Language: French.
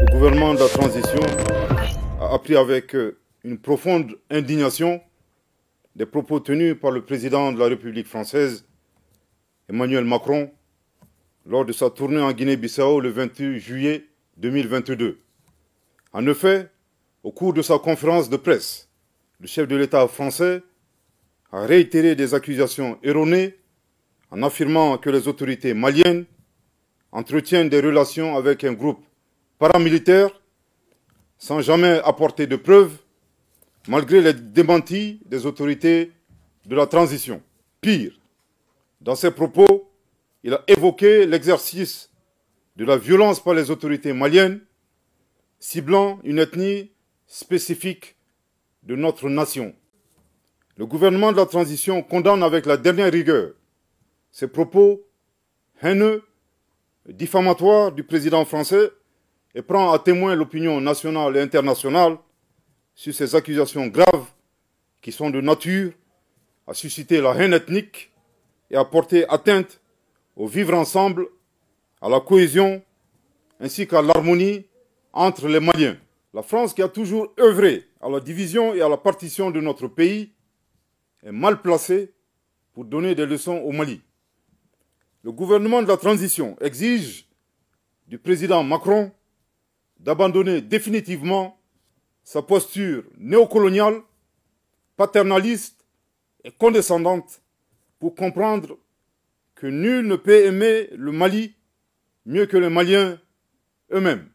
Le gouvernement de la transition a appris avec euh, une profonde indignation des propos tenus par le président de la République française, Emmanuel Macron, lors de sa tournée en Guinée-Bissau le 28 juillet 2022. En effet, au cours de sa conférence de presse, le chef de l'État français a réitéré des accusations erronées en affirmant que les autorités maliennes entretiennent des relations avec un groupe paramilitaire sans jamais apporter de preuves, malgré les démentis des autorités de la transition. Pire, dans ses propos, il a évoqué l'exercice de la violence par les autorités maliennes, ciblant une ethnie spécifique de notre nation. Le gouvernement de la transition condamne avec la dernière rigueur ces propos haineux, diffamatoires du président français et prend à témoin l'opinion nationale et internationale sur ces accusations graves qui sont de nature à susciter la haine ethnique et à porter atteinte au vivre ensemble, à la cohésion ainsi qu'à l'harmonie entre les Maliens. La France qui a toujours œuvré à la division et à la partition de notre pays est mal placée pour donner des leçons au Mali. Le gouvernement de la transition exige du président Macron d'abandonner définitivement sa posture néocoloniale, paternaliste et condescendante pour comprendre que nul ne peut aimer le Mali mieux que les Maliens eux-mêmes.